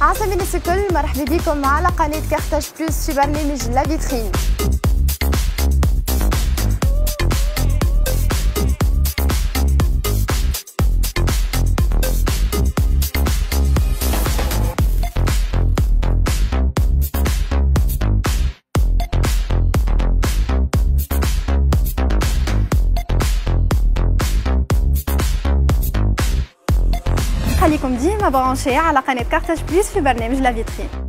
عسى الناس الكل مرحبا بكم على قناة كارتاج بلوس في برنامج لا فيترين. خليكم ديما برونشي على قناة كارتاج بليس في برنامج لا فيترين